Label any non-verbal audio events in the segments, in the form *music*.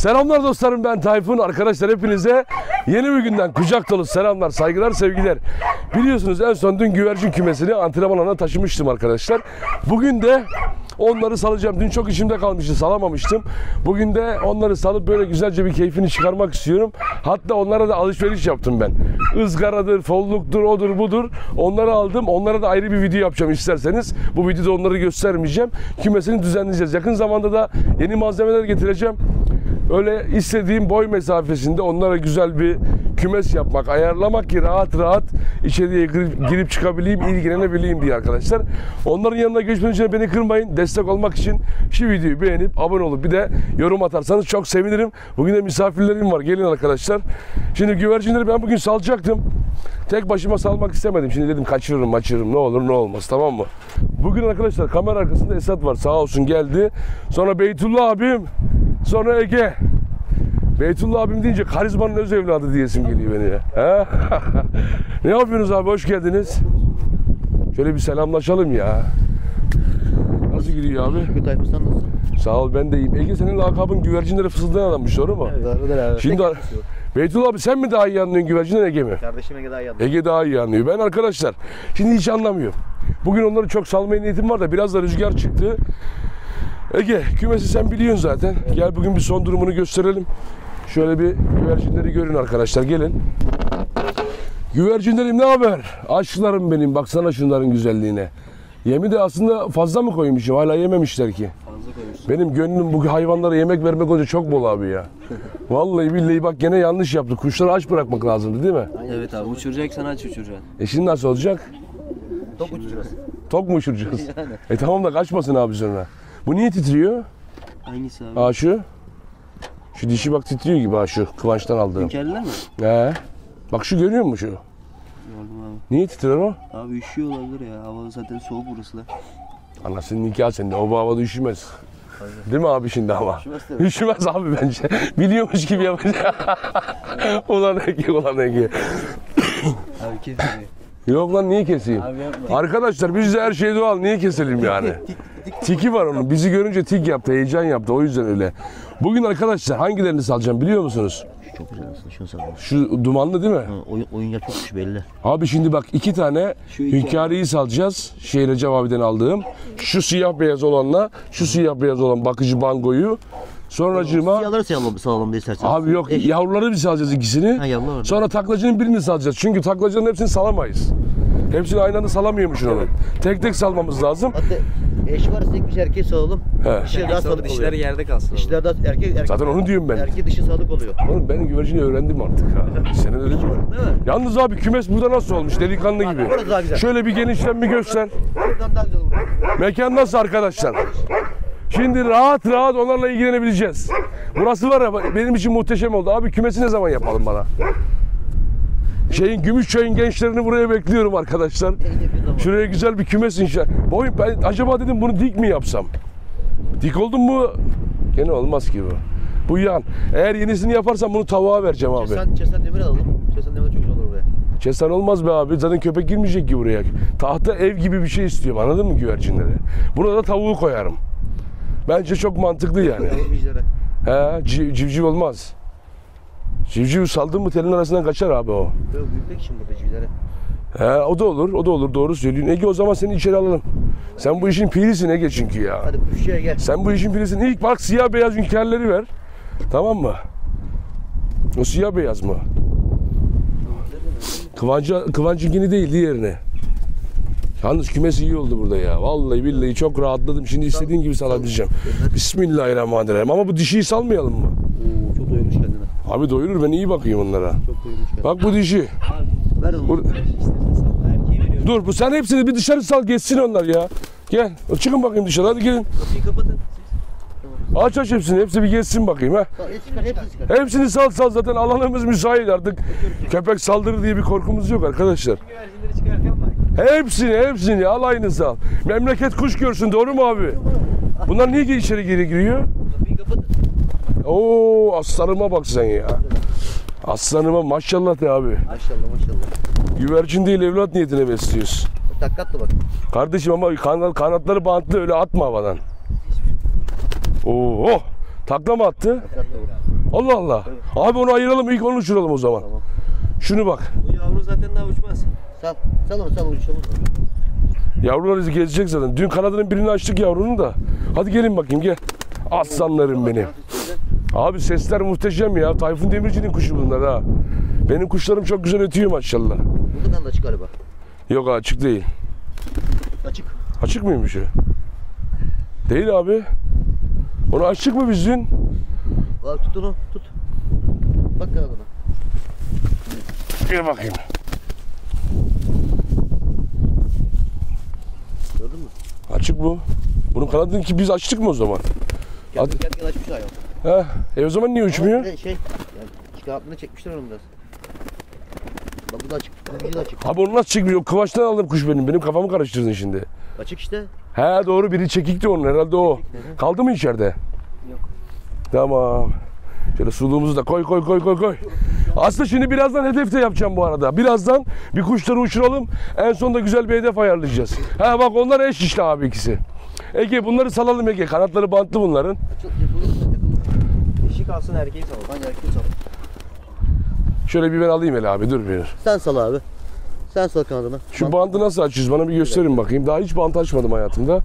Selamlar dostlarım ben Tayfun. Arkadaşlar hepinize yeni bir günden kucak dolu selamlar, saygılar, sevgiler. Biliyorsunuz en son dün güvercin kümesini antrenman alanına taşımıştım arkadaşlar. Bugün de onları salacağım. Dün çok işimde kalmıştı, salamamıştım. Bugün de onları salıp böyle güzelce bir keyfini çıkarmak istiyorum. Hatta onlara da alışveriş yaptım ben. Izgaradır, folluktur, odur budur. Onları aldım. Onlara da ayrı bir video yapacağım isterseniz. Bu videoda onları göstermeyeceğim. Kümesini düzenleyeceğiz. Yakın zamanda da yeni malzemeler getireceğim. Öyle istediğim boy mesafesinde onlara güzel bir kümes yapmak, ayarlamak ki rahat rahat içeriye girip, girip çıkabileyim, ilgilenebileyim diye arkadaşlar. Onların yanına geçmeden önce beni kırmayın. Destek olmak için şu videoyu beğenip abone olup bir de yorum atarsanız çok sevinirim. Bugün de misafirlerim var. Gelin arkadaşlar. Şimdi güvercinleri ben bugün salacaktım. Tek başıma salmak istemedim. Şimdi dedim kaçırırım, maçırırım. Ne olur ne olmaz tamam mı? Bugün arkadaşlar kamera arkasında Esat var. Sağ olsun geldi. Sonra Beytullah abim. Sonra Ege. Beytullah abim deyince karizmanın öz evladı diyesim geliyor beni ya. *laughs* Ne yapıyorsunuz abi? Hoş geldiniz. Şöyle bir selamlaşalım ya. Nasıl gidiyor abi? Şükür Tayfun sen nasılsın? Sağ ol ben de iyiyim. Ege senin lakabın güvercinlere fısıldayan adammış doğru mu? Doğrudur abi. Şimdi Beytullah abi sen mi daha iyi anlıyorsun güvercinden Ege mi? Kardeşim Ege daha yandı. Ege daha iyi anlıyor. Ben arkadaşlar şimdi hiç anlamıyorum. Bugün onları çok salmaya niyetim var da biraz da rüzgar çıktı. Ege kümesi sen biliyorsun zaten. Gel bugün bir son durumunu gösterelim. Şöyle bir güvercinleri görün arkadaşlar gelin. Güvercinlerim ne haber? Aşklarım benim baksana şunların güzelliğine. Yemi de aslında fazla mı koymuşum? Hala yememişler ki. Fazla koymuşsun. Benim gönlüm bu hayvanlara yemek vermek olunca çok bol abi ya. *laughs* Vallahi billahi bak gene yanlış yaptık. Kuşları aç bırakmak lazımdı değil mi? Evet abi uçuracaksan aç uçuracaksın. E şimdi nasıl olacak? Top uçacağız. Tok mu uçuracağız? *laughs* Yani. E tamam da kaçmasın abi sonra. Bu niye titriyor? Hangisi abi? Aa şu. Şu dişi bak titriyor gibi ha şu Kıvanç'tan aldığım. Hünkârlılar mı? He. Bak şu görüyor musun şu? Gördüm abi. Niye titrer o? Abi üşüyor olabilir ya. Hava zaten soğuk burası da. Anasının nikahı sende. O bu havada üşümez. Değil mi abi şimdi ama? Üşümez tabii. Üşümez abi bence. Biliyormuş gibi yapacak. *laughs* ulan Ege ulan Ege. Abi kesin. Yok lan niye keseyim? abi yapma. Arkadaşlar bizde her şey doğal. Niye keselim yani? Tiki var onun. Bizi görünce tik yaptı, heyecan yaptı. O yüzden öyle. Bugün arkadaşlar hangilerini salacağım biliyor musunuz? Şu çok güzel aslında şunu sallalım. Şu dumanlı değil mi? Ha, oyun, oyun yapıyormuş belli. Abi şimdi bak iki tane Şu iki- hünkâriyi salacağız. Şeyle Cevabi'den aldığım. Şu siyah beyaz olanla şu siyah beyaz olan bakıcı bangoyu. Sonracığıma Siyahları sallalım, sallalım da istersen. abi yok Eş- yavruları bir salacağız ikisini. Ha yavrular var. Sonra taklacının birini salacağız. Çünkü taklacının hepsini salamayız. Hepsini aynı anda salamıyormuşsun onu. Tek tek salmamız lazım. Hatta eşi varsa tek bir şey erkeği salalım. He. Dişi daha sadık oluyor. yerde kalsın. Dişiler daha erkek, erkek, Zaten onu diyorum ben. erkek dişi sadık oluyor. Oğlum ben güvercini öğrendim artık ha. Senin öyle mi? Yalnız abi kümes burada nasıl olmuş delikanlı gibi. Orası daha güzel. Şöyle bir genişten bir göster. Buradan daha güzel olur. Mekan nasıl arkadaşlar? Şimdi rahat rahat onlarla ilgilenebileceğiz. Burası var ya benim için muhteşem oldu. Abi kümesi ne zaman yapalım bana? Şeyin Gümüşçay'ın gençlerini buraya bekliyorum arkadaşlar. Şuraya güzel bir kümes inşa. Boy ben acaba dedim bunu dik mi yapsam? Dik oldum mu? Gene olmaz ki bu. Bu yan. Eğer yenisini yaparsam bunu tavuğa vereceğim abi. Çesen, çesen demir alalım. Çesen demir çok güzel olur buraya. Kesen olmaz be abi. Zaten köpek girmeyecek ki buraya. Tahta ev gibi bir şey istiyorum anladın mı güvercinlere? Buna da tavuğu koyarım. Bence çok mantıklı yani. He, ci- civciv olmaz. Civciv saldın mı telin arasından kaçar abi o. Büyütmek için burada civcivlere. He, o da olur, o da olur. Doğru söylüyorsun. Ege o zaman seni içeri alalım. Sen bu işin pirisin Ege çünkü ya. Hadi kuşçuya gel. Sen bu işin pirisin. İlk bak siyah beyaz hünkârları ver. Tamam mı? O siyah beyaz mı? Kıvancı, Kıvancınkini değil diğerini. Yalnız kümesi iyi oldu burada ya. Vallahi billahi çok rahatladım. Şimdi istediğin gibi salabileceğim. Bismillahirrahmanirrahim. Ama bu dişiyi salmayalım mı? Oo, çok doyurmuş kendine. Abi doyurur ben iyi bakayım onlara. Çok doyurmuş kendine. Bak bu dişi. Ver onu. Bur- Dur bu sen hepsini bir dışarı sal geçsin onlar ya. Gel çıkın bakayım dışarı hadi gelin. Kapıyı kapatın. Aç aç hepsini. Hepsi bir geçsin bakayım ha. Hepsini sal sal zaten alanımız müsait artık. Köpek saldırır diye bir korkumuz yok arkadaşlar. Hepsini hepsini alayını sal. Memleket kuş görsün doğru mu abi? Bunlar niye içeri geri giriyor? Oo aslanıma bak sen ya. Aslanıma maşallah de abi. Maşallah maşallah. Güvercin değil evlat niyetine besliyoruz. Takkat bak. Kardeşim ama kanat, kanatları bantlı öyle atma havadan. Oo, takla mı attı? Allah Allah. Abi onu ayıralım ilk onu uçuralım o zaman. Tamam. Şunu bak. Bu yavru zaten daha uçmaz. Sal. Sal onu sal uçalım. Yavrular bizi gezecek zaten. Dün kanadının birini açtık yavrunun da. Hadi gelin bakayım gel. Aslanlarım benim. Abi sesler muhteşem ya. Tayfun Demirci'nin kuşu bunlar ha. Benim kuşlarım çok güzel ötüyor maşallah. Burada kan da açık galiba. Yok açık değil. Açık. Açık mıymış o? Değil abi. Onu açtık mı biz dün? Al tut onu tut. Bak kanadına. Gel bakayım. Gördün mü? Açık bu. Bunun kanadını ki biz açtık mı o zaman? Gel Hadi. gel gel açmış hayvan. He. E o zaman niye uçmuyor? Ama de Şey. Yani çıkartını çekmişler onu biraz. Bak bu da açık. Bu da açık. Abi onu nasıl çekmiyor? Kıvaçtan aldım kuş benim. Benim kafamı karıştırdın şimdi. Açık işte. He doğru biri çekikti onun herhalde o. Kaldı mı içeride? Yok. Tamam. Şöyle suluğumuzu da koy koy koy koy koy. Aslında şimdi birazdan hedefte yapacağım bu arada. Birazdan bir kuşları uçuralım. En sonunda güzel bir hedef ayarlayacağız. Ha bak onlar eş işte abi ikisi. Ege bunları salalım Ege. Kanatları bantlı bunların. Yapılır. Dişi kalsın erkeği sal. Ben erkeği sal. Şöyle bir ben alayım hele abi dur bir. Sen sal abi. Sen sal kanadına. Şu bandı nasıl açıyoruz bana bir gösterin bakayım. Daha hiç bant açmadım hayatımda.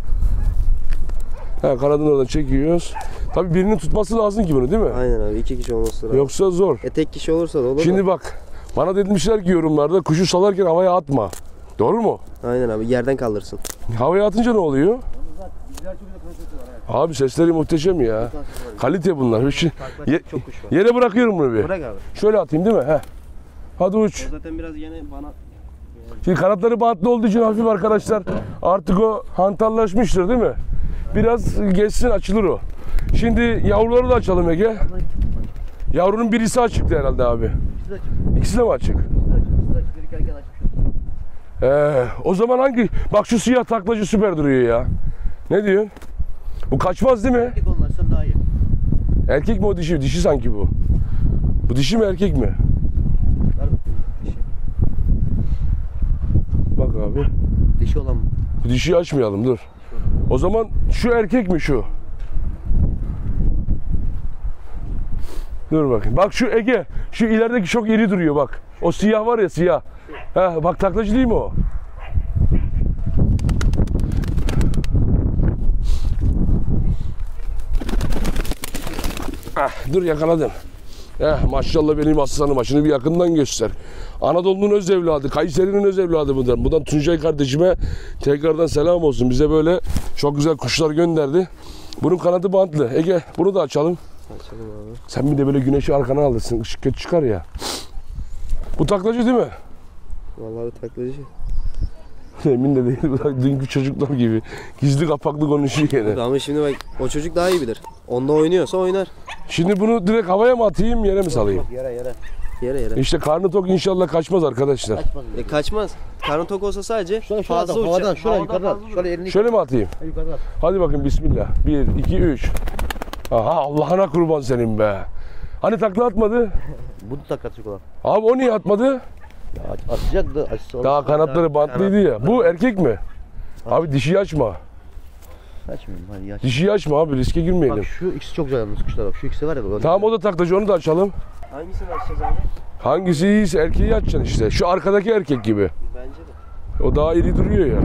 Ha kanadını oradan çekiyoruz. Tabii birinin tutması lazım ki bunu değil mi? Aynen abi iki kişi olması lazım. Yoksa zor. E tek kişi olursa da olur Şimdi bak bana demişler ki yorumlarda kuşu salarken havaya atma. Doğru mu? Aynen abi yerden kaldırsın. Havaya atınca ne oluyor? Abi sesleri muhteşem ya. Kalite bunlar. Şu- Ye- Çok kuş var. yere bırakıyorum bunu bir. Bırak abi. Şöyle atayım değil mi? Heh. Hadi uç. O zaten biraz yine bana Şimdi kanatları bantlı olduğu için hafif arkadaşlar. Artık o hantallaşmıştır değil mi? Biraz geçsin açılır o. Şimdi yavruları da açalım Ege. Yavrunun birisi açıktı herhalde abi. İkisi de açık. İkisi de mi açık? Ee, o zaman hangi? Bak şu siyah taklacı süper duruyor ya. Ne diyorsun? Bu kaçmaz değil mi? Erkek onu açsan daha iyi. Erkek mi o dişi? Dişi sanki bu. Bu dişi mi erkek mi? Dişi. Bak abi. Dişi olan mı? Bu dişiyi açmayalım dur. O zaman şu erkek mi şu? Dur bakayım. Bak şu Ege. Şu ilerideki çok iri duruyor bak. O siyah var ya siyah. Ha, bak taklacı değil mi o? Ah, dur yakaladım. Eh maşallah benim aslanım başını bir yakından göster. Anadolu'nun öz evladı, Kayseri'nin öz evladı bundan. Buradan Tuncay kardeşime tekrardan selam olsun. Bize böyle çok güzel kuşlar gönderdi. Bunun kanadı bantlı. Ege bunu da açalım. Açalım abi. Sen bir de böyle güneşi arkana alırsın. Işık kötü çıkar ya. Bu taklacı değil mi? Vallahi taklacı. *laughs* Emin de değil. Dünkü çocuklar gibi. Gizli kapaklı konuşuyor gene. Ama şimdi bak o çocuk daha iyi bilir. Onda oynuyorsa oynar. Şimdi bunu direkt havaya mı atayım yere mi salayım? Yere yere. Yere yere. İşte karnı tok inşallah kaçmaz arkadaşlar. Açmaz. E kaçmaz. Karnı tok olsa sadece Şöyle şöyle fazla uçar. havadan şöyle yukarıdan. Şöyle elini Şöyle mi atayım? yukarıdan at. Hadi bakın bismillah. 1, 2, 3. Aha Allah'ına kurban senin be. Hani takla atmadı? Bu da tak atacak olan. Abi o niye atmadı? Ya aç, atacak da açsa Daha kanatları bantlıydı ya. Bu erkek mi? Abi dişiyi açma. Açmayayım hadi aç. Dişiyi açma abi riske girmeyelim. Bak şu ikisi çok güzel yalnız kuşlar bak. Şu ikisi var ya bak. Tamam o da taklacı onu da açalım. Hangisini açacağız abi? Hangisi iyiyse erkeği açacaksın işte. Şu arkadaki erkek gibi. Bence de. O daha iri duruyor ya.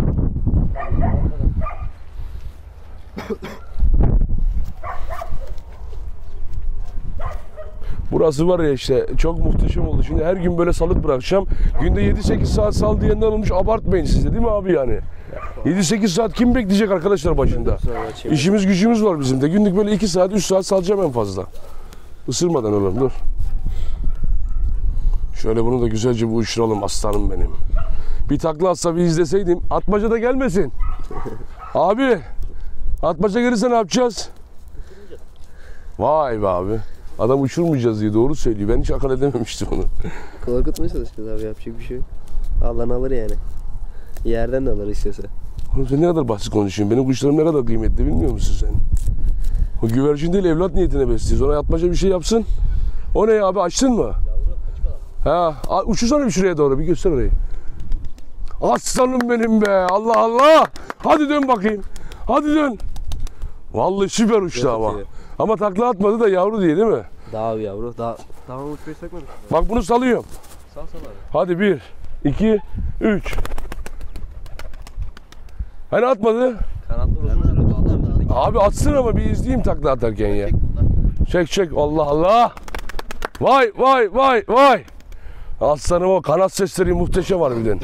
Burası var ya işte çok muhteşem oldu. Şimdi her gün böyle salık bırakacağım. Günde 7-8 saat sal diyenler olmuş. Abartmayın siz de değil mi abi yani? 7-8 saat kim bekleyecek arkadaşlar başında? İşimiz gücümüz var bizim de. Günlük böyle 2 saat 3 saat salacağım en fazla. Isırmadan oğlum dur. Şöyle bunu da güzelce bir uçuralım aslanım benim. Bir takla atsa bir izleseydim. Atmaca da gelmesin. *laughs* abi. Atmaca gelirse ne yapacağız? Vay be abi. Adam uçurmayacağız diye doğru söylüyor. Ben hiç akıl edememiştim onu. Korkutmaya çalışacağız abi yapacak bir şey yok. Allah'ın alır yani. Yerden de alır istese. Oğlum sen ne kadar basit konuşuyorsun. Benim kuşlarım ne kadar kıymetli bilmiyor musun sen? O güvercin değil evlat niyetine besliyoruz. Ona atmaca bir şey yapsın. O ne ya abi açtın mı? Ha, uçursana bir şuraya doğru bir göster orayı. Aslanım benim be. Allah Allah. Hadi dön bakayım. Hadi dön. Vallahi süper uçtu ama. Ama takla atmadı da yavru diye değil mi? Daha bir yavru. Daha daha uçmayı sökmedik. Bak bunu salıyorum. Sal sal abi. Hadi bir, iki, üç. Hani atmadı? Kanatlı uzun. Abi atsın ama bir izleyeyim takla atarken ya. Çek. Çek Allah Allah. Vay vay vay vay. Aslanım o kanat sesleri muhteşem harbiden.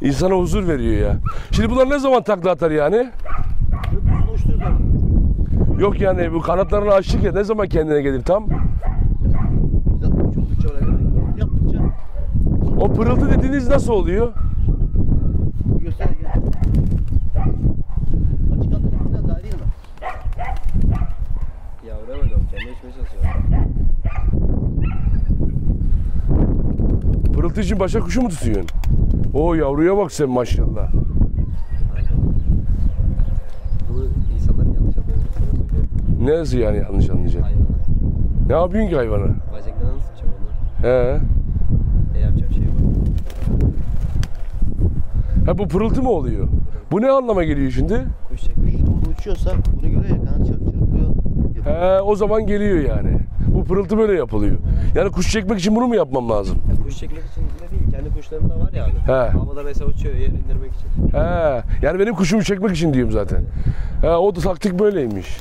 İnsana huzur veriyor ya. Şimdi bunlar ne zaman takla atar yani? Yok yani bu kanatlarını açtık ya ne zaman kendine gelir tam? Yaptıkça O pırıltı dediğiniz nasıl oluyor? göster. Pırıltı için başka kuşu mu tutuyorsun? O yavruya bak sen maşallah. Bunu insanların yanlış anlıyor. Sana söylüyorum. Neresi yani yanlış anlayacak? Hayvanı. Ne yapıyorsun ki hayvanı? Bacaklarını tutacağım onu. He. E yapacağım şey bu. Ha bu pırıltı mı oluyor? Bu ne anlama geliyor şimdi? Kuş çekmiş. Bunu uçuyorsa bunu görüyor ya kanat çarp çırpıyor. He o zaman geliyor yani. Bu pırıltı böyle yapılıyor. Yani kuş çekmek için bunu mu yapmam lazım? Ya kuş çekmek için de değil. Kendi kuşların da var ya abi. He. Havada mesela uçuyor yer indirmek için. He. Yani benim kuşumu çekmek için diyorum zaten. He o da taktik böyleymiş.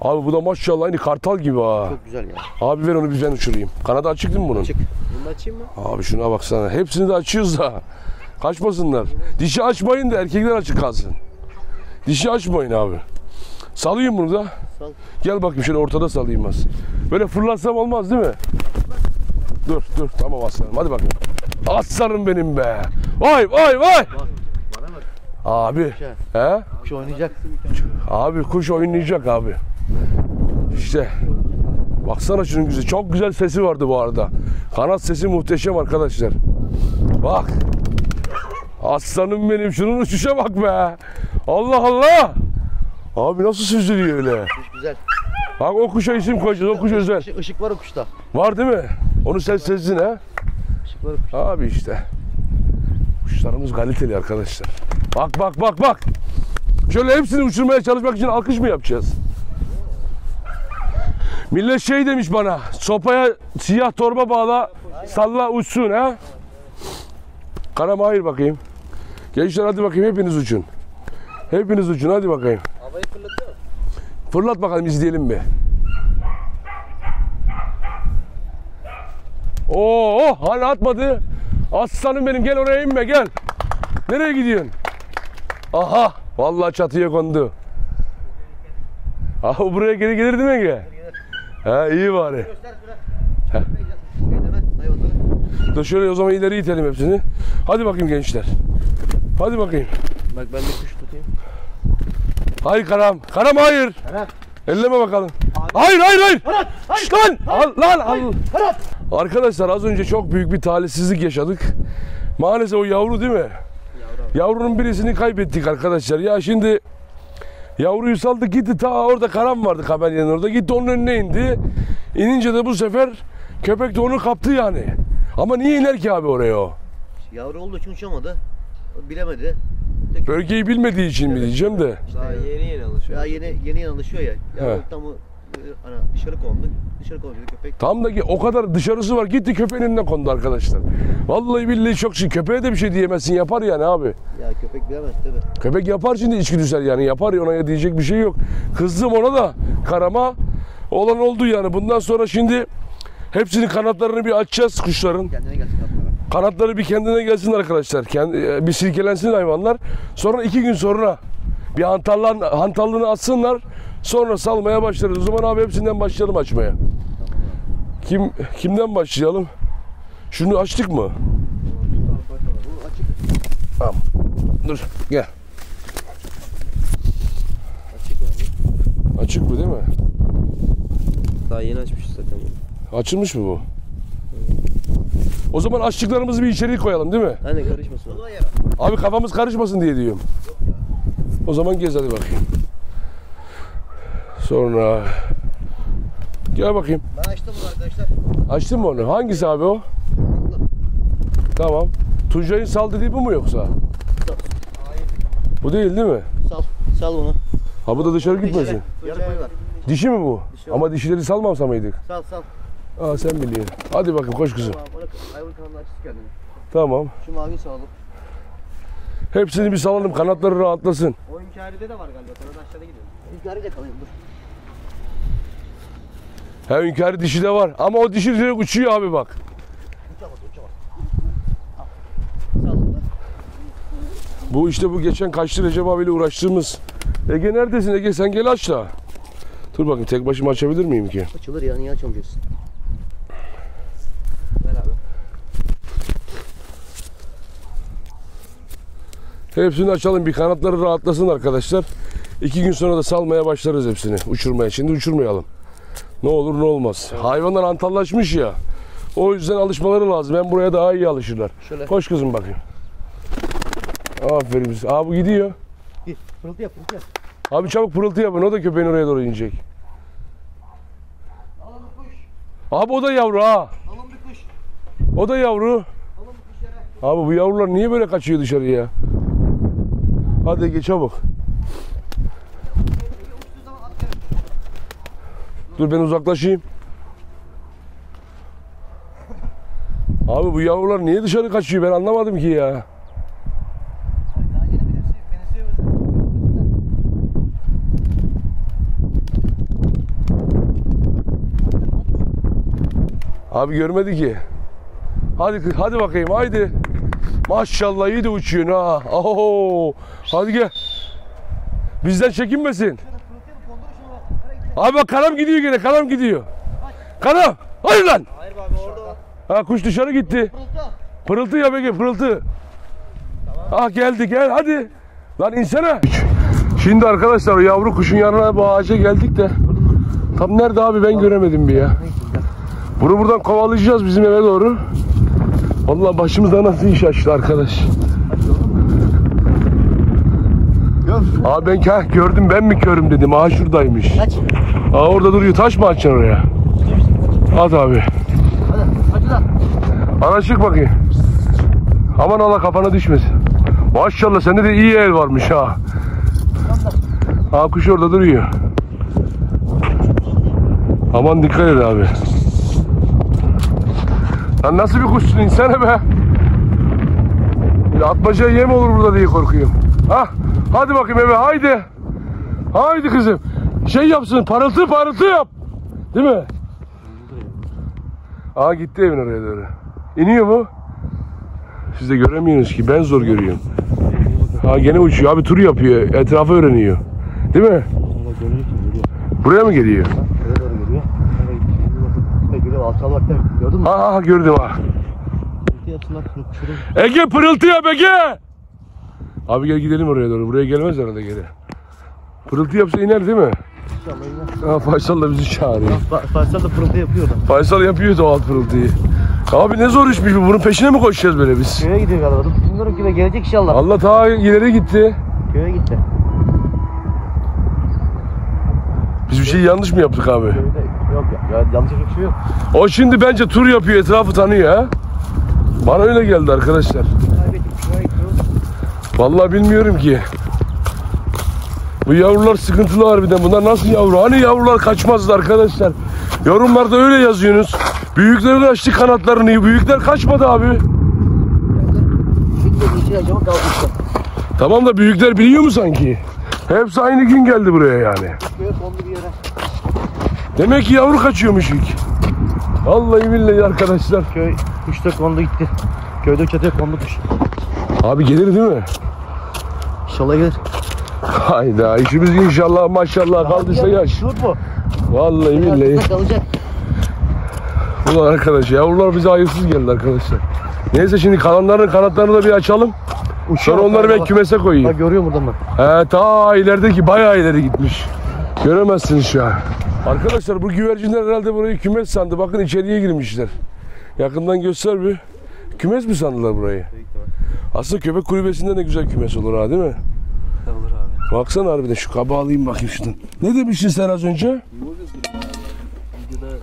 Abi bu da maşallah aynı kartal gibi ha. Çok güzel ya. Abi ver onu bir ben uçurayım. Kanadı açık değil mi bunun? Açık. Bunu da açayım mı? Abi şuna baksana. Hepsini de açıyoruz da. Kaçmasınlar. Dişi açmayın da erkekler açık kalsın. Dişi açmayın abi. Salayım bunu da. Sal. Gel bakayım şöyle ortada salayım az. Böyle fırlatsam olmaz değil mi? Dur dur tamam aslanım hadi bakayım. Aslanım benim be. Vay vay vay. Bana bak. Abi. Kuşa. He? Kuş oynayacak. Abi kuş oynayacak abi. İşte. Baksana şunun güzel. Çok güzel sesi vardı bu arada. Kanat sesi muhteşem arkadaşlar. Bak. Aslanım benim. Şunun uçuşa bak be. Allah Allah. Abi nasıl süzülüyor öyle? Kuş güzel. Bak o kuşa isim koyacağız. O kuş özel. Işık, ışık var o kuşta. Var değil mi? Onu sen sezdin ha? Işık var o kuşta. Abi işte. Kuşlarımız kaliteli arkadaşlar. Bak bak bak bak. Şöyle hepsini uçurmaya çalışmak için alkış mı yapacağız? Millet şey demiş bana. Sopaya siyah torba bağla salla uçsun ha. Karam hayır bakayım. Gençler hadi bakayım hepiniz uçun. Hepiniz uçun hadi bakayım. Havayı fırlatıyor. Fırlat bakalım izleyelim bir. Oo, hala atmadı. Aslanım benim gel oraya inme gel. Nereye gidiyorsun? Aha vallahi çatıya kondu. Aha buraya geri gelir değil mi Ha iyi bari. Hayvanları. Dur şöyle o zaman ileri itelim hepsini. Hadi bakayım gençler. Hadi bakayım. Bak ben bir kuş tutayım. Hayır Karam. Karam hayır. Karam. Elleme bakalım. Hayır hayır hayır. Şşt lan. Al lan al. Arkadaşlar az önce çok büyük bir talihsizlik yaşadık. Maalesef o yavru değil mi? Yavru abi. Yavrunun birisini kaybettik arkadaşlar. Ya şimdi yavruyu saldık gitti ta orada karam vardı kamelyanın orada. Gitti onun önüne indi. İnince de bu sefer köpek de onu kaptı yani. Ama niye iner ki abi oraya o? Yavru olduğu için uçamadı. Bilemedi. Tek- Bölgeyi bilmediği için mi diyeceğim de. Daha yeni yeni alışıyor. Ya yeni yeni yeni alışıyor ya. He. Yavru tam o, e, hani dışarı kondu. Dışarı kondu köpek. Tam da ki o kadar dışarısı var. Gitti köpeğin önüne kondu arkadaşlar. Vallahi billahi çok şey. Köpeğe de bir şey diyemezsin. Yapar yani abi. Ya köpek bilemez tabi. Köpek yapar şimdi içgüdüsel yani. Yapar ya ona ya diyecek bir şey yok. Kızdım ona da karama olan oldu yani. Bundan sonra şimdi hepsinin kanatlarını bir açacağız kuşların. Kendine gelsin kaplara. Kanatları bir kendine gelsin arkadaşlar. Kendi, e, bir silkelensin hayvanlar. Sonra iki gün sonra bir hantallan, hantallığını atsınlar. Sonra salmaya başlarız. O zaman abi hepsinden başlayalım açmaya. Kim kimden başlayalım? Şunu açtık mı? Bu açık. Tamam. Dur gel. Açık abi. Açık bu değil mi? Daha yeni açmışız zaten bunu. Açılmış mı bu? O zaman açtıklarımızı bir içeri koyalım değil mi? Hani karışmasın. Abi kafamız karışmasın diye diyorum. O zaman gez hadi bakayım. Sonra gel bakayım. Ben açtım bunu arkadaşlar. Açtın mı onu? Hangisi abi o? Tamam. Tuncay'ın sal dediği bu mu yoksa? Bu değil değil mi? Sal. Sal bunu. Ha bu da dışarı gitmesin. Dişi mi bu? Dişi. Ama dişileri salmamsa mıydık? Sal sal. Aa sen biliyorsun. Hadi bakayım koş kızım. Tamam kanalını kendini. Tamam. Şu mavi salalım. Hepsini bir salalım kanatları rahatlasın. O hünkâride de var galiba. Sana da aşağıda gidiyor. Hünkârı da kalayım dur. He hünkârı dişi de var. Ama o dişi direkt uçuyor abi bak. Bu işte bu geçen kaçtı Recep abiyle uğraştığımız. Ege neredesin Ege sen gel aç da. Dur bakayım tek başıma açabilir miyim ki? Açılır ya niye açamıyorsun? Ver abi. Hepsini açalım bir kanatları rahatlasın arkadaşlar. İki gün sonra da salmaya başlarız hepsini uçurmaya. Şimdi uçurmayalım. Ne olur ne olmaz. Hayvanlar antallaşmış ya. O yüzden alışmaları lazım. Hem buraya daha iyi alışırlar. Şöyle. Koş kızım bakayım. Aferin bize. Aa bu gidiyor. Git. Pırıltı yap pırıltı yap. Abi çabuk pırıltı yapın. O da köpeğin oraya doğru inecek. Alın bir kuş. Abi o da yavru ha. Alın bir kuş. O da yavru. Alın bir kuş yere. Abi bu yavrular niye böyle kaçıyor dışarıya? Hadi geç çabuk. Uçtuğu zaman at kere. Dur ben uzaklaşayım. Abi bu yavrular niye dışarı kaçıyor ben anlamadım ki ya. Abi görmedi ki. Hadi hadi bakayım haydi. Maşallah iyi de uçuyorsun ha. Oho. Hadi gel. Bizden çekinmesin. Abi bak kanam gidiyor gene kanam gidiyor. Kanam. Hayır lan. Hayır abi orada. Ha kuş dışarı gitti. Pırıltı. Pırıltı ya Bege pırıltı. Ah geldi gel hadi. Lan insene. Şimdi arkadaşlar yavru kuşun yanına bu ağaca geldik de. Tam nerede abi ben göremedim bir ya. Bunu buradan kovalayacağız bizim eve doğru. Vallahi başımızda nasıl iş açtı arkadaş. Abi ben kah gördüm ben mi körüm dedim. Aa şuradaymış. Aç. Aa orada duruyor. Taş mı açacaksın oraya? At abi. Ana çık bakayım. Aman Allah kafana düşmesin. Maşallah sende de iyi el varmış ha. Ha kuş orada duruyor. Aman dikkat et abi. Lan nasıl bir kuşsun insene be. Atmaca yem olur burada diye korkuyorum. Ha, hadi bakayım eve haydi. Haydi kızım. Şey yapsın parıltı parıltı yap. Değil mi? Aa gitti evin oraya doğru. İniyor mu? Siz de göremiyorsunuz ki ben zor görüyorum. Ha gene uçuyor abi tur yapıyor etrafı öğreniyor. Değil mi? Buraya mı geliyor? Ha ha gördüm ha. Ege pırıltı yap Ege. Abi gel gidelim oraya doğru. Buraya gelmez herhalde geri. Pırıltı yapsa iner değil mi? Ha Faysal da bizi çağırıyor. Faysal da pırıltı yapıyor da. Faysal yapıyor doğal pırıltıyı. Abi ne zor işmiş bu. Bunun peşine mi koşacağız böyle biz? Köye gidiyor galiba. Bilmiyorum kime gelecek inşallah. Allah ta ileri gitti. Köye gitti. Biz bir şey yanlış mı yaptık abi? Köyde yok ya. ya yanlış bir şey yok. O şimdi bence tur yapıyor, etrafı tanıyor ha. Bana öyle geldi arkadaşlar. Vallahi bilmiyorum ki. Bu yavrular sıkıntılı harbiden. Bunlar nasıl yavru? Hani yavrular kaçmazdı arkadaşlar. Yorumlarda öyle yazıyorsunuz. Büyükler açtı kanatlarını. Büyükler kaçmadı abi. Tamam da büyükler biliyor mu sanki? Hepsi aynı gün geldi buraya yani. Demek ki yavru kaçıyormuş ilk. Vallahi billahi arkadaşlar. Köy kuş da kondu gitti. Köyde çatıya kondu kuş. Abi gelir değil mi? İnşallah gelir. Hayda işimiz inşallah maşallah kaldıysa yaş. Dur bu. Vallahi billahi. Kalacak. Ulan arkadaş yavrular bize hayırsız geldi arkadaşlar. Neyse şimdi kalanların kanatlarını da bir açalım. Sonra onları ben kümese koyayım. Bak görüyorum buradan bak. He ta ilerideki bayağı ileri gitmiş. Göremezsiniz şu an. Arkadaşlar bu güvercinler herhalde burayı kümes sandı. Bakın içeriye girmişler. Yakından göster bir. Kümes mi sandılar burayı? Aslında köpek kulübesinde ne güzel kümes olur ha değil mi? Olur abi. Baksana harbiden şu kaba alayım bakayım şuradan. Ne demiştin sen az önce? Videoda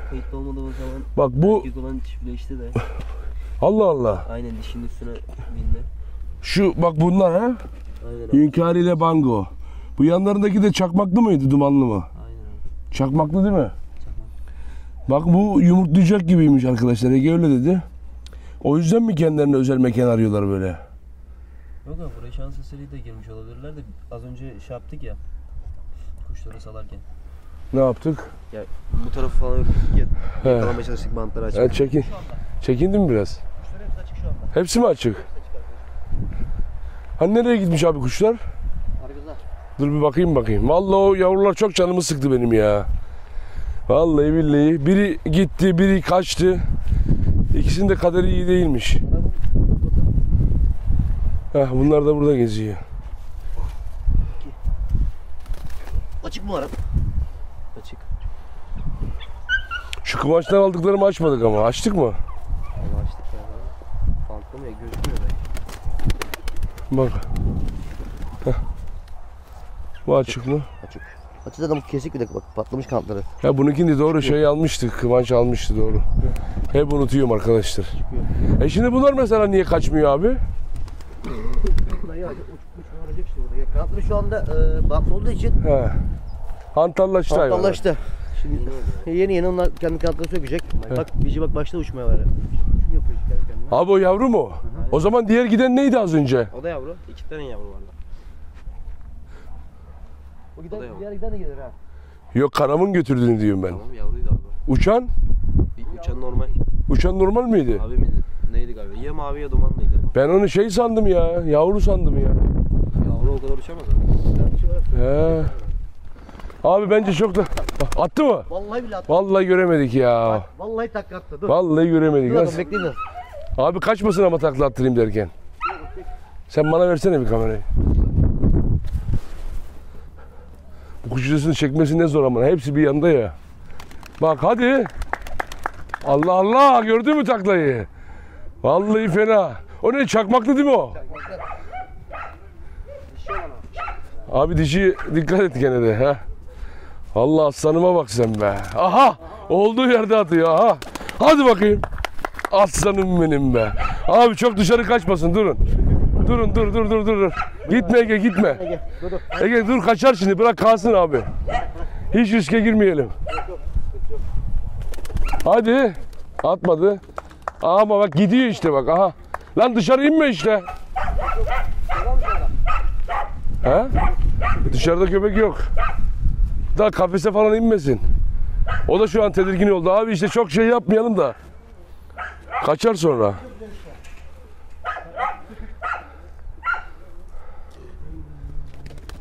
kayıtlı olmadığımız zaman Bak bu erkek olan çiftleşti de *laughs* Allah Allah. aynen dişinin üstüne bindi. Şu bak bunlar ha. Aynen abi. İle Bango. Bu yanlarındaki de çakmaklı mıydı, dumanlı mı? Aynen abi. Çakmaklı değil mi? Bak bu yumurtlayacak gibiymiş arkadaşlar. Ege öyle dedi. O yüzden mi kendilerine özel mekan arıyorlar böyle? Yok abi buraya şans eseri de girmiş olabilirler de az önce şey yaptık ya. Kuşları salarken. Ne yaptık? Ya bu tarafı falan öptük ya. He. Yakalamaya çalıştık bantları Ha, açmak. çekin. Çekindin mi biraz? Kuşların hepsi açık şu anda. Hepsi mi açık? Hani nereye gitmiş abi kuşlar? Arkadaşlar. Dur bir bakayım bakayım. Vallahi o yavrular çok canımı sıktı benim ya. Vallahi billahi. Biri gitti, biri kaçtı. İkisinin de kaderi iyi değilmiş. Heh, bunlar da burada geziyor. Açık mı var? Açık. Şu kıvançtan aldıklarımı açmadık ama. Açtık mı? Allah açtık ya. Pantlamıyor gözükmüyor belki. Bak. Heh. Bu açık mı? Açık. Açık bu kesik bir de bak patlamış kanatları. Ya bununkini doğru şey almıştık. Kıvanç almıştı doğru. Hep unutuyorum arkadaşlar. E şimdi bunlar mesela niye kaçmıyor abi? Dayı uçmuş olacak işte burada. Ya Kanatları şu anda e, bantlı olduğu için He. Hantallaştı hayvanlar. patlallaştı. Şimdi *laughs* yeni yeni onlar kendi kanatlarını sökecek. Bak bici bak başta uçmaya var. Şunu yapıyor kendi kendine. Abi o yavru mu? O zaman diğer giden neydi az önce? O da yavru. İki tane yavru var. O gider, O da diğer giden de gelir ha. Yok karamın götürdüğünü diyorum ben. Tamam yavruydu abi. Uçan? Bir uçan normal. Uçan normal miydi? Miydi? Neydi galiba? Ya mavi ya dumanlıydı. Ben onu şey sandım ya. Yavru sandım ya. Yavru o kadar uçamaz abi. He. Abi bence çok da... Attı mı? Vallahi bile attı. Vallahi göremedik ya. Vallahi takla attı. Dur. Vallahi göremedik. Dur Nasıl? bekleyin. Abi kaçmasın ama takla attırayım derken. Sen bana versene bir kamerayı. Bu kuş yüzesini çekmesi ne zor ama hepsi bir yanda ya. Bak hadi. Allah Allah gördün mü taklayı? Vallahi fena. O ne çakmaklı değil mi o? Abi dişi dikkat et gene de. Ha? Allah aslanıma bak sen be. Aha olduğu yerde atıyor aha. Hadi bakayım. Aslanım benim be. Abi çok dışarı kaçmasın durun. Durun dur dur dur dur. Gitme Ege gitme. Ege dur kaçar şimdi bırak kalsın abi. Hiç riske girmeyelim. Hadi. Atmadı. Ama bak gidiyor işte bak aha. Lan dışarı inme işte. He? Dışarıda köpek yok. Daha kafese falan inmesin. O da şu an tedirgin oldu. Abi işte çok şey yapmayalım da. Kaçar sonra.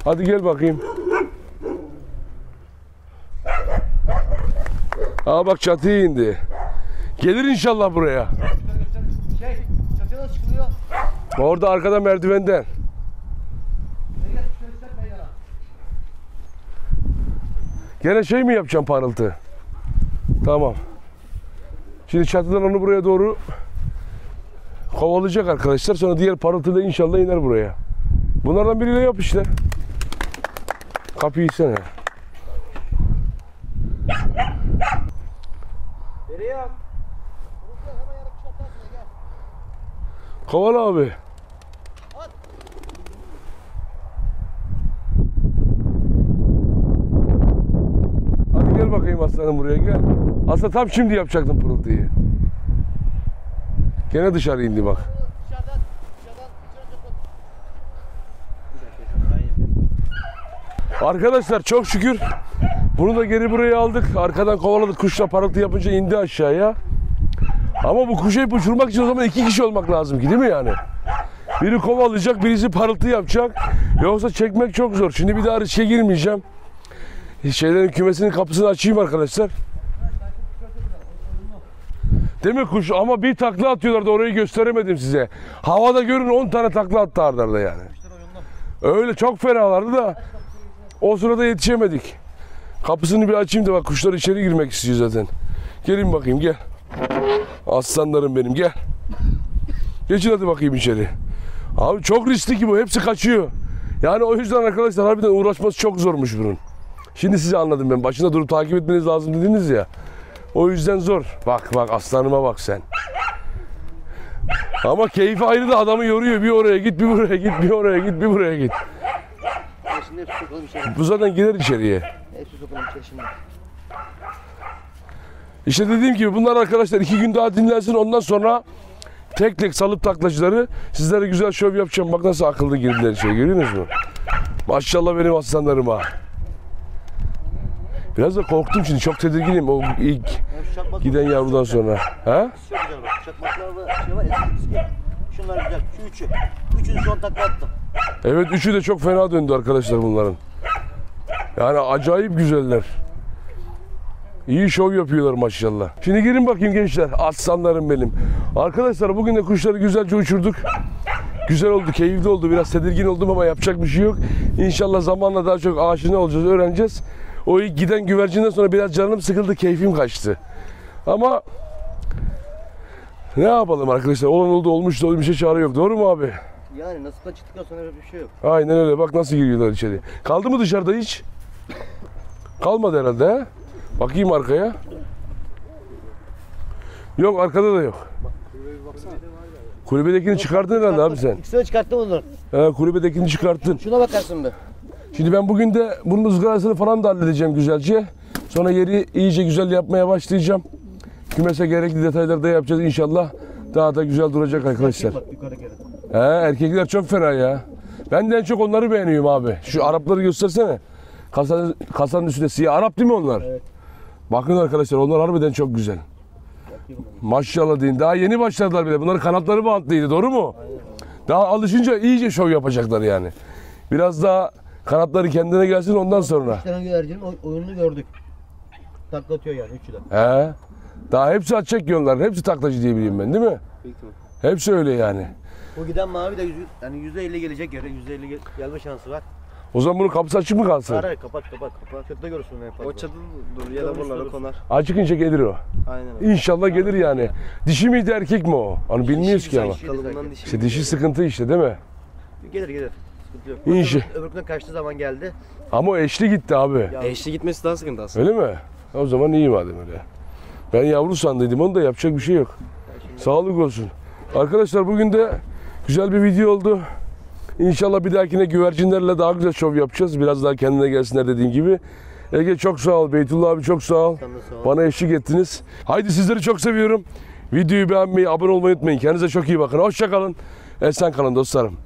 Hadi gel bakayım. Aa bak çatıya indi. Gelir inşallah buraya. Şey çatıya nasıl çıkılıyor? Orada arkada merdivenden. Gene şey mi yapacağım parıltı? Tamam. Şimdi çatıdan onu buraya doğru kovalayacak arkadaşlar. Sonra diğer parıltı da inşallah iner buraya. Bunlardan biriyle yap işte. Kapıyı içsene. Nereye yap? Hemen yana kuş atarsın Ege. Kovala abi. Hadi gel bakayım aslanım buraya gel. Aslında tam şimdi yapacaktım pırıltıyı. Gene dışarı indi bak. Arkadaşlar çok şükür bunu da geri buraya aldık. Arkadan kovaladık. Kuşla parıltı yapınca indi aşağıya. Ama bu kuşu hep uçurmak için o zaman iki kişi olmak lazım ki değil mi yani? Biri kovalayacak, birisi parıltı yapacak. Yoksa çekmek çok zor. Şimdi bir daha riske girmeyeceğim. Şeylerin kümesinin kapısını açayım arkadaşlar. Değil mi kuş? Ama bir takla atıyorlardı orayı gösteremedim size. Havada görün 10 tane takla attı arda arda yani. Öyle çok fenalardı da o sırada yetişemedik. Kapısını bir açayım da bak kuşlar içeri girmek istiyor zaten. Gelin bakayım gel. Aslanlarım benim gel. Geçin hadi bakayım içeri. Abi çok riskli ki bu. Hepsi kaçıyor. Yani o yüzden arkadaşlar harbiden uğraşması çok zormuş bunun. Şimdi size anladım ben. Başında durup takip etmeniz lazım dediniz ya. O yüzden zor. Bak bak aslanıma bak sen. Ama keyfi ayrı da adamı yoruyor. Bir oraya git, bir buraya git, bir oraya git, bir buraya git. Bu zaten girer içeriye. Hepsi sokalım içeri şimdi. İşte dediğim gibi bunlar arkadaşlar iki gün daha dinlensin ondan sonra tek tek salıp taklacıları sizlere güzel şov yapacağım. Bak nasıl akıllı girdiler içeri görüyorsunuz mu? Maşallah benim aslanlarıma. Biraz da korktum şimdi çok tedirginim o ilk giden yavrudan sonra. Ha? Şey. Şunlar güzel. Şu üçü. Üçünü son takla attım. Evet üçü de çok fena döndü arkadaşlar bunların. Yani acayip güzeller. İyi şov yapıyorlar maşallah. Şimdi girin bakayım gençler. Aslanlarım benim. Arkadaşlar bugün de kuşları güzelce uçurduk. Güzel oldu, keyifli oldu. Biraz tedirgin oldum ama yapacak bir şey yok. İnşallah zamanla daha çok aşina olacağız, öğreneceğiz. O ilk giden güvercinden sonra biraz canım sıkıldı, keyfim kaçtı. Ama ne yapalım arkadaşlar? Olan oldu, olmuş da bir şey çare yok. Doğru mu abi? Yani nasipten çıktıktan sonra bir şey yok. Aynen öyle. Bak nasıl giriyorlar içeri. Kaldı mı dışarıda hiç? Kalmadı herhalde he? Bakayım arkaya. Yok arkada da yok. Kulübedekini çıkardın herhalde abi sen. İkisini çıkarttım onları. He, kulübedekini çıkarttın. Şuna bakarsın bir. Şimdi ben bugün de bunun ızgarasını falan da halledeceğim güzelce. Sonra yeri iyice güzel yapmaya başlayacağım. Kümese gerekli detayları da yapacağız inşallah. Daha da güzel duracak arkadaşlar. He, erkekler çok fena ya. Ben de en çok onları beğeniyorum abi. Şu Arapları göstersene. Kasanın, kasanın üstünde siyah. Arap değil mi onlar? Evet. Bakın arkadaşlar onlar harbiden çok güzel. Maşallah deyin. Daha yeni başladılar bile. Bunların kanatları bantlıydı doğru mu? Daha alışınca iyice şov yapacaklar yani. Biraz daha kanatları kendine gelsin ondan sonra. İşte güvercinin oy- oyununu gördük. Takla atıyor yani üçü de. He. Daha hepsi atacak onlar. Hepsi taklacı diye bileyim ben değil mi? Hepsi öyle yani. Bu giden mavi de yüz, yani yüzde elli gelecek yere. Yüzde elli gel- gelme şansı var. O zaman bunun kapısı açık mı kalsın? Hayır hayır kapat kapat. kapat. Çatıda görürsün en fazla. O çatıda dur ya da buralara konar. Açıkınca gelir o. Aynen öyle. İnşallah gelir yani. Dişi miydi erkek mi o? Hani bilmiyoruz ki ama. dişi. Kalıbından dişi. İşte dişi sıkıntı işte değil mi? Gelir gelir. Sıkıntı yok. Öbür- Öbürkünden kaçtığı zaman geldi. Ama o eşli gitti abi. Ya- Eşli gitmesi daha sıkıntı aslında. Öyle mi? O zaman iyi madem öyle. Ben yavru sandıydım onu da yapacak bir şey yok. Sağlık olsun. Arkadaşlar bugün de güzel bir video oldu. İnşallah bir dahakine güvercinlerle daha güzel şov yapacağız. Biraz daha kendine gelsinler dediğim gibi. Ege çok sağ ol. Beytullah abi çok sağ ol. Sağ ol. Bana eşlik ettiniz. Haydi sizleri çok seviyorum. Videoyu beğenmeyi, abone olmayı unutmayın. Kendinize çok iyi bakın. Hoşça kalın. Esen kalın dostlarım.